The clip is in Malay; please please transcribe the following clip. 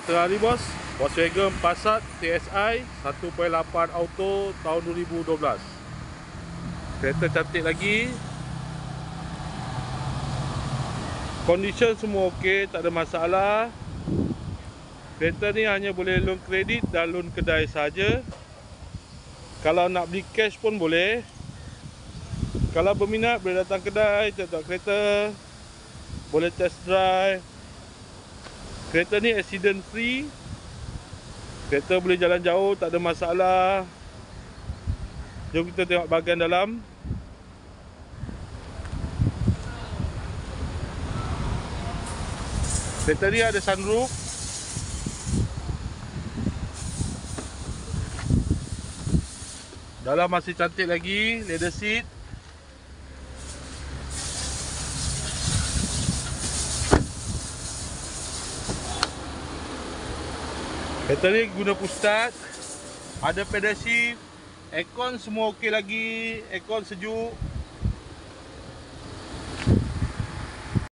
Ferrari bos, Volkswagen Passat TSI 1.8 auto tahun 2012. Kereta cantik lagi. Condition semua okey, tak ada masalah. Kereta ni hanya boleh loan kredit dan loan kedai saja. Kalau nak beli cash pun boleh. Kalau berminat boleh datang kedai, tengok kereta. Boleh test drive. Kereta ni accident free. Kereta boleh jalan jauh, tak ada masalah. Jom kita tengok bahagian dalam. Kereta ni ada sunroof. Dalam masih cantik lagi, leather seat. Ni guna push start Ada pedal shift Aircon semua okey lagi Aircon sejuk